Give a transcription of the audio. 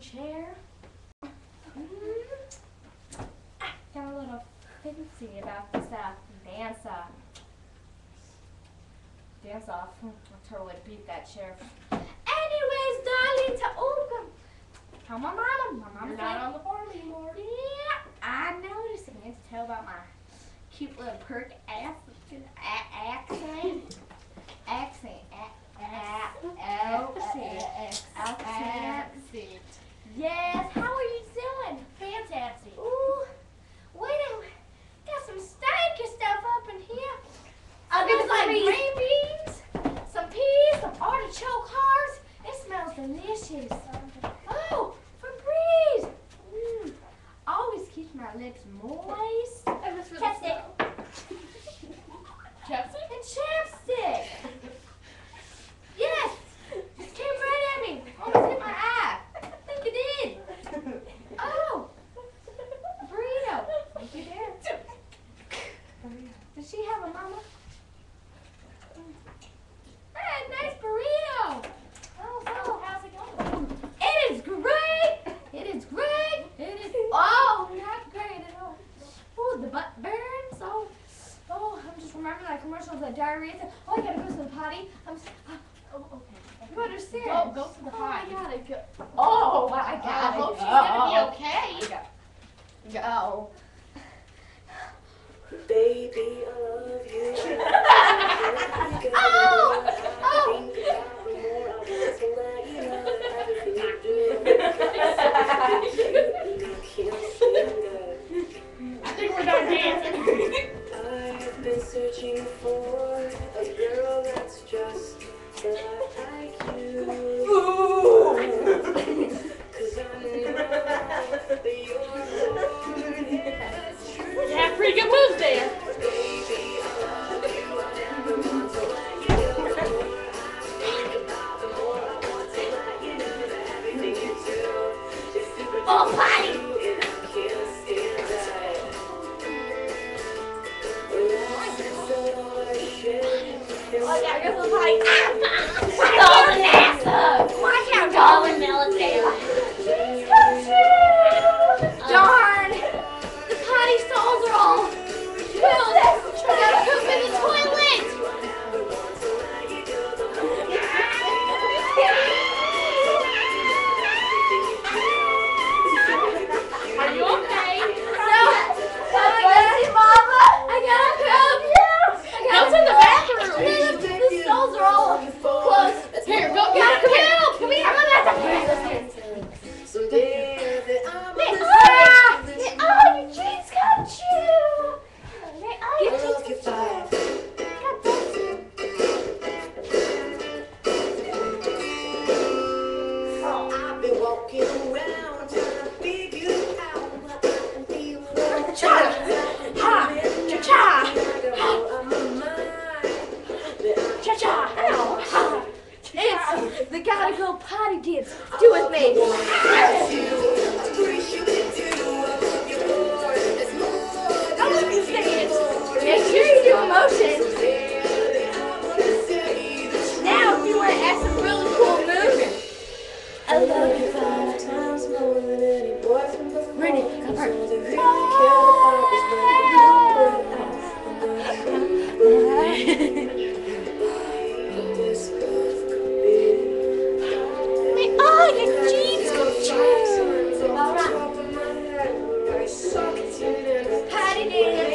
Chair. Mm, chair. Mm. Ah, got a little fancy about this uh, dance off. Dance off. I totally beat that chair. Anyways, darling, to come. Tell my mama. My mama You're not on the farm anymore. Yeah, I noticed. I need to tell about my cute little perk ass a- green beans, some peas, some artichoke hearts. It smells delicious. Oh, Febreze. Mm. Always keeps my lips moist. And this for the Chapstick. snow. Chapstick? And chapstick. Yes. Just came right at me. Almost hit my eye. I think it did. Oh. Burrito. Thank you, dear. Does she have a mama? Hey, nice burrito. Oh, Oh, how's it going? it is great. It is great. It is. Oh, not great at all. Oh, the butt burns. Oh, oh, I'm just remembering that commercial of the diarrhea. Oh, I gotta go to the potty. I'm. s- Oh, okay. You understand? Go, go to the Oh, I potty. gotta go. Oh, I I gotta hope go. she's gonna be okay. Go. Baby, I love you. Oh, oh. Think about the more I want you know that everything you do is cute and I can't stand it. I think we're done dancing. Searching for a girl that's just like you. A shame. Oh, I gotta gotta go potty dance. Do with me. Don't let me say it. Make sure you do emotion. Now, if you want to add some really cool moves, I love you five times more than any boyfriend before. Ready, come on. Patty Patty